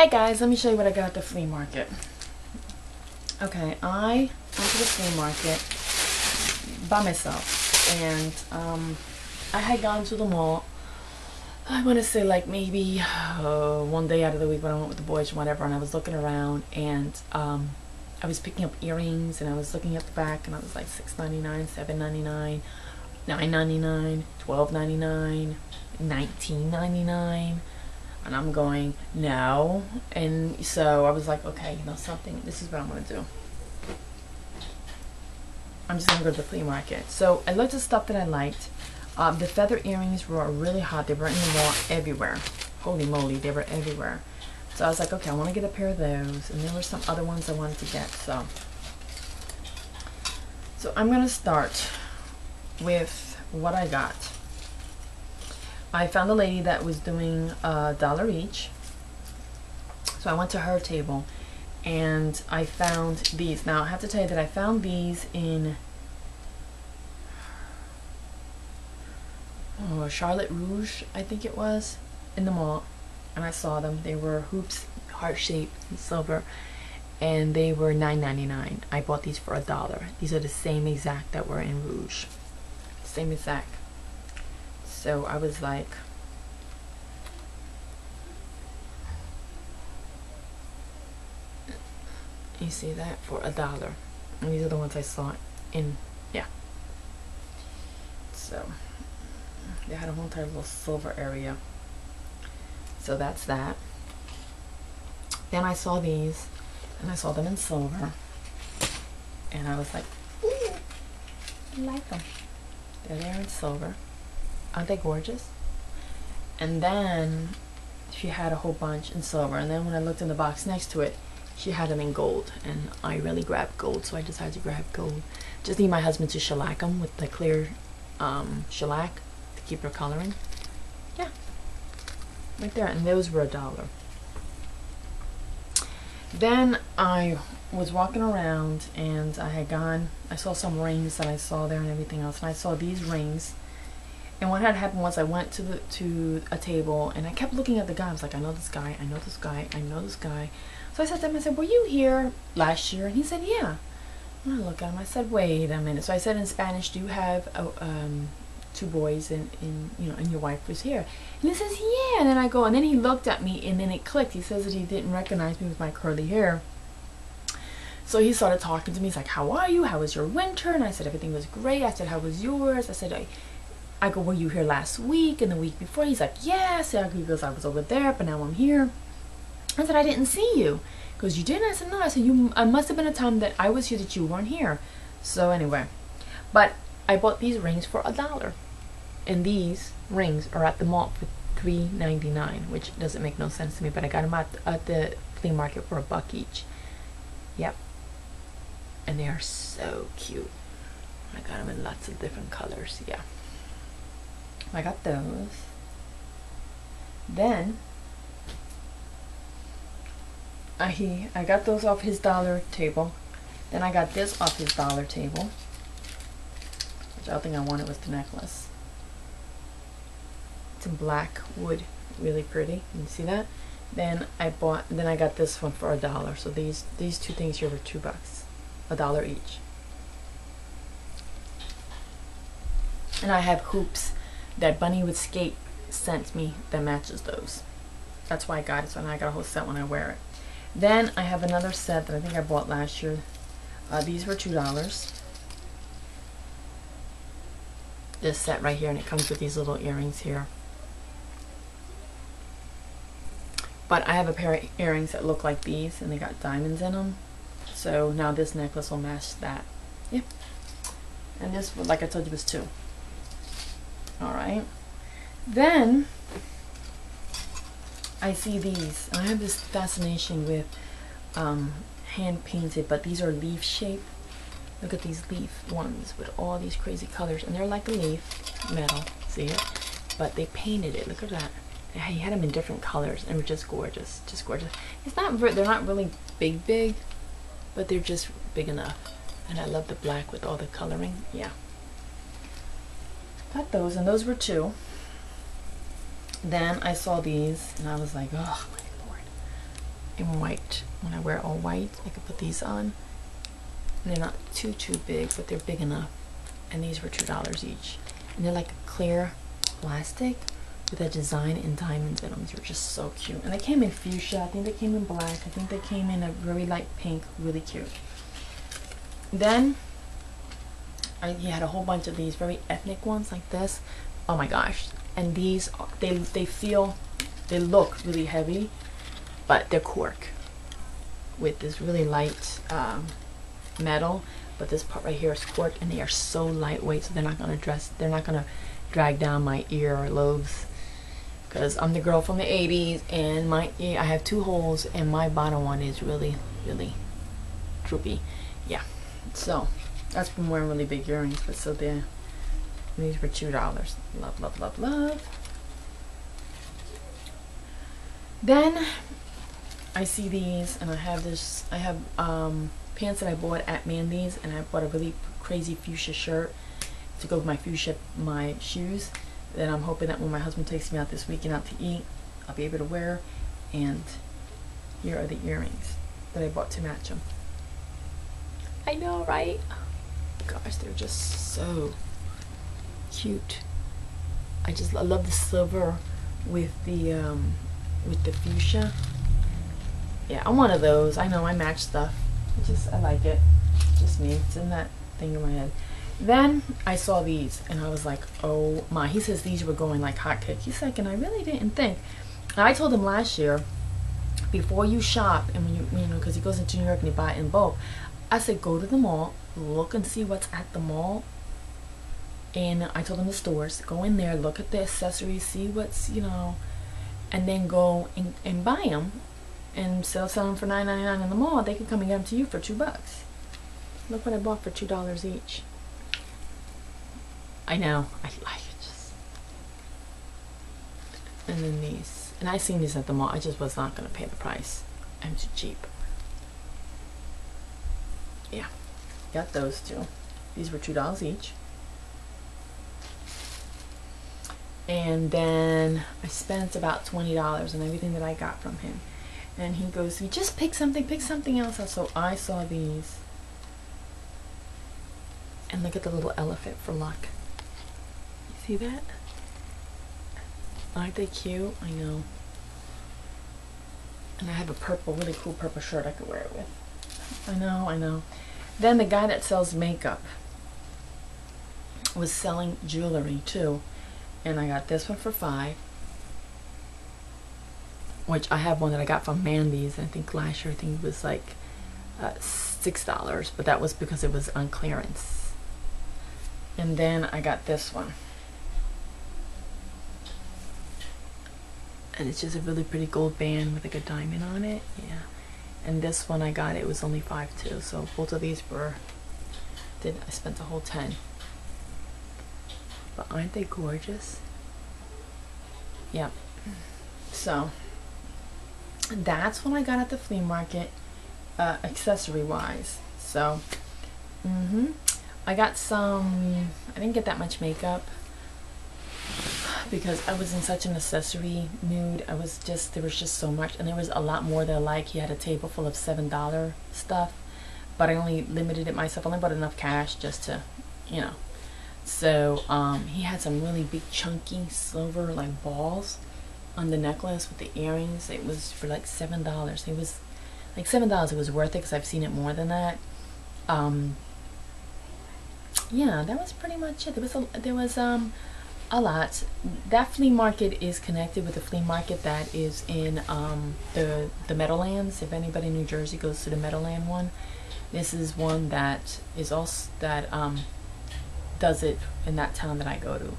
Hey guys, let me show you what I got at the flea market. Okay, I went to the flea market by myself and um, I had gone to the mall I want to say like maybe uh, one day out of the week when I went with the boys or whatever and I was looking around and um, I was picking up earrings and I was looking at the back and I was like $6.99, $7.99, $9.99, $12.99, $19.99 and I'm going no. And so I was like okay you know something this is what I'm gonna do. I'm just gonna go to the flea market. So I looked at stuff that I liked. Um, the feather earrings were really hot. They were in the mall everywhere. Holy moly they were everywhere. So I was like okay I want to get a pair of those. And there were some other ones I wanted to get so. So I'm gonna start with what I got I found a lady that was doing a dollar each. So I went to her table and I found these. Now I have to tell you that I found these in oh, Charlotte Russe, I think it was, in the mall. And I saw them. They were hoops, heart shaped, silver, and they were $9.99. I bought these for a dollar. These are the same exact that were in Rouge. Same exact. So I was like, you see that for a dollar. And these are the ones I saw in, yeah. So they had a whole entire little silver area. So that's that. Then I saw these and I saw them in silver. And I was like, ooh, I like them. They're there in silver. Aren't they gorgeous? And then she had a whole bunch in silver. And then when I looked in the box next to it, she had them in gold. And I really grabbed gold, so I decided to grab gold. Just need my husband to shellac them with the clear um, shellac to keep her coloring. Yeah, right there. And those were a dollar. Then I was walking around and I had gone, I saw some rings that I saw there and everything else. And I saw these rings and what had happened was I went to the to a table and I kept looking at the guy. I was like, I know this guy, I know this guy, I know this guy. So I said to him, I said, Were you here last year? And he said, Yeah. And I look at him, I said, Wait a minute. So I said in Spanish, Do you have um, two boys and, and you know and your wife was here? And he says, Yeah. And then I go, and then he looked at me and then it clicked. He says that he didn't recognize me with my curly hair. So he started talking to me. He's like, How are you? How was your winter? And I said, Everything was great. I said, How was yours? I said, I I go, were you here last week and the week before? He's like, yes. He goes, I was over there, but now I'm here. I said, I didn't see you. Goes, you didn't? I said, no. I said, you. I must have been a time that I was here that you weren't here. So anyway, but I bought these rings for a dollar, and these rings are at the mall for three ninety nine, which doesn't make no sense to me. But I got them at, at the flea market for a buck each. Yep, and they are so cute. I got them in lots of different colors. Yeah. I got those. Then I he I got those off his dollar table. Then I got this off his dollar table. Which I think I wanted was the necklace. It's in black wood, really pretty. You see that? Then I bought then I got this one for a dollar. So these these two things here were two bucks. A dollar each. And I have hoops that Bunny with Skate sent me that matches those. That's why I got it. So now I got a whole set when I wear it. Then I have another set that I think I bought last year. Uh, these were two dollars. This set right here, and it comes with these little earrings here. But I have a pair of earrings that look like these, and they got diamonds in them. So now this necklace will match that. Yeah. And this, like I told you, was two. All right. Then I see these. I have this fascination with um, hand painted, but these are leaf shape. Look at these leaf ones with all these crazy colors, and they're like a leaf, metal. See it? But they painted it. Look at that. He had them in different colors, and were just gorgeous, just gorgeous. It's not they're not really big, big, but they're just big enough. And I love the black with all the coloring. Yeah. Got those, and those were two. Then I saw these, and I was like, oh my lord. in white. When I wear all white, I could put these on. And they're not too, too big, but they're big enough. And these were $2 each. And they're like a clear plastic with a design in diamonds in them. They're just so cute. And they came in fuchsia. I think they came in black. I think they came in a very light pink. Really cute. Then I, he had a whole bunch of these very ethnic ones like this. Oh my gosh. And these, they, they feel, they look really heavy, but they're cork with this really light um, metal. But this part right here is cork and they are so lightweight so they're not to dress, they're not to drag down my ear or lobes because I'm the girl from the 80s and my I have two holes and my bottom one is really really droopy yeah so that's been wearing really big earrings but so there these were two dollars. Love love love love. Then I see these and I have this I have um, pants that I bought at Mandee's and I bought a really crazy fuchsia shirt to go with my fuchsia my shoes that I'm hoping that when my husband takes me out this weekend out to eat I'll be able to wear. And here are the earrings that I bought to match them I know right gosh they're just so cute. I just I love the silver with the um, with the fuchsia. Yeah I'm one of those. I know I match stuff. I just I like it. Just me. It's in that thing in my head. Then I saw these and I was like, oh my. He says these were going like hotcakes. He's like, and I really didn't think. I told him last year, before you shop, and when you, you know, because he goes into New York and he buy it in bulk, I said, go to the mall, look and see what's at the mall. And I told them the stores, go in there, look at the accessories, see what's, you know, and then go and, and buy them. And sell, sell them for nine ninety nine in the mall. They can come and get them to you for two bucks. Look what I bought for $2 each. I know. I like it just. And then these. And I seen these at the mall. I just was not going to pay the price. I'm too cheap. Yeah. Got those two. These were $2 each. And then I spent about $20 on everything that I got from him. And he goes, you just pick something, pick something else. So I saw these. And look at the little elephant for luck. You See that? Aren't they cute? I know. And I have a purple, really cool purple shirt I could wear it with. I know, I know. Then the guy that sells makeup was selling jewelry too. And I got this one for five. Which I have one that I got from Mandee's. I think last year I think it was like uh, six dollars, but that was because it was on clearance. And then I got this one. and it's just a really pretty gold band with like a diamond on it yeah and this one I got it was only five too so both of these were did I spent a whole 10 but aren't they gorgeous? Yep. So that's what I got at the flea market uh, accessory wise. So mm-hmm. I got some I didn't get that much makeup because I was in such an accessory mood. I was just, there was just so much. And there was a lot more that I like. He had a table full of $7 stuff. But I only limited it myself. I only bought enough cash just to, you know. So um, he had some really big chunky silver like balls on the necklace with the earrings. It was for like $7. It was like $7. It was worth it because I've seen it more than that. Um, yeah, that was pretty much it. There was a, there was um a lot. That flea market is connected with a flea market that is in um, the the Meadowlands. If anybody in New Jersey goes to the Meadowland one, this is one that is also that um, does it in that town that I go to.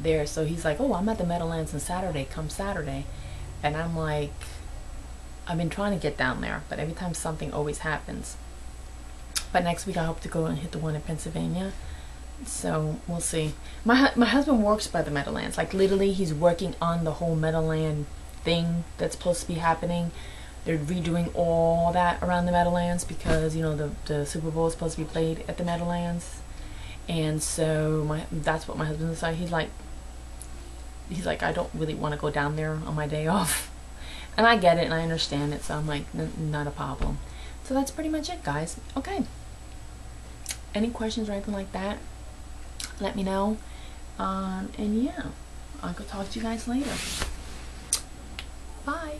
There, so he's like, "Oh, I'm at the Meadowlands on Saturday. Come Saturday," and I'm like, "I've been trying to get down there, but every time something always happens." But next week I hope to go and hit the one in Pennsylvania so we'll see. My my husband works by the Meadowlands. Like literally, he's working on the whole Meadowland thing that's supposed to be happening. They're redoing all that around the Meadowlands because you know the the Super Bowl is supposed to be played at the Meadowlands, and so my that's what my husband decided. He's like, he's like, I don't really want to go down there on my day off, and I get it and I understand it. So I'm like, not a problem. So that's pretty much it, guys. Okay. Any questions or anything like that? let me know. Um, and yeah, I'll go talk to you guys later. Bye.